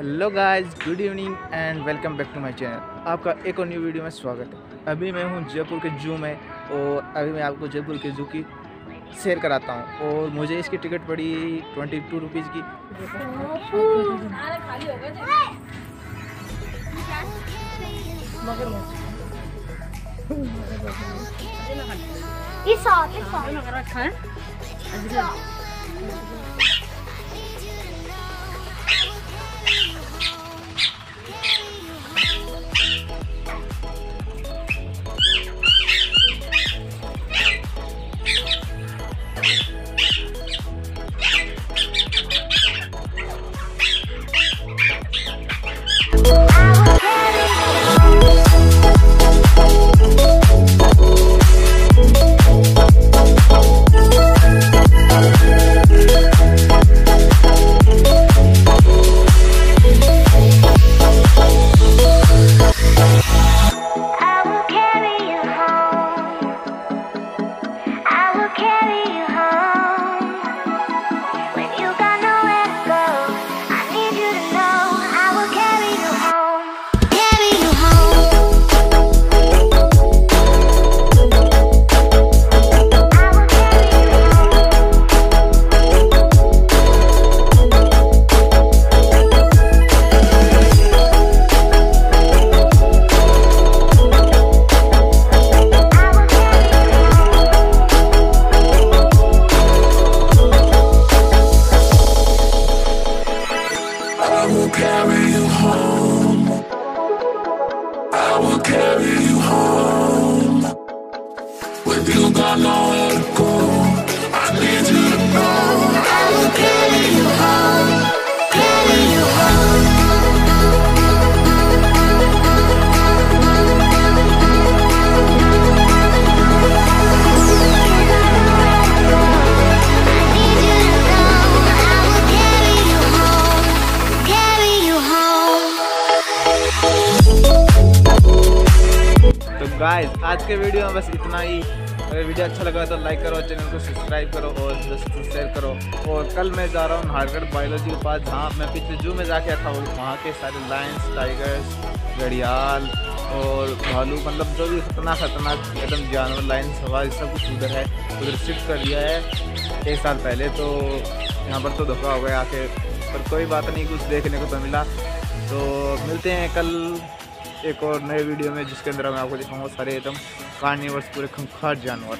Hello guys good evening and welcome back to my channel आपका एक और new video में स्वागत है। अभी मैं हूँ जयपुर के जू में और अभी मैं आपको जयपुर के जू की शेयर कराता हूँ। और मुझे इसकी टिकट पड़ी ट्वेंटी टू रुपीज़ की इस you When you got nowhere to go, I need you to know I will carry you home. Carry you home. Need you to know I will carry you home. Carry you home. तो guys आज के video में बस इतना ही अगर video अच्छा लगा तो लाइक करो चैनल को सब्सक्राइब करो और दोस्तों को शेयर करो। और कल मैं जा रहा हूँ नाहरगढ़ बायोलॉजी के पास, जहाँ मैं पिछले जू में जाके था वो वहाँ के सारे लाइन्स टाइगर्स घड़ियाल और भालू मतलब जो भी खतरनाक खतरनाक एकदम जानवर लाइन सवारी सब कुछ उधर है, उधर शिफ्ट कर दिया है एक साल पहले। तो यहाँ पर तो धोखा हो गया आके, पर कोई बात नहीं, कुछ देखने को तो मिला। तो मिलते हैं कल। एक और नए वीडियो में, जिसके अंदर मैं आपको दिखाऊँगा सारे एकदम कार्निवर्स पूरे खंखार जानवर।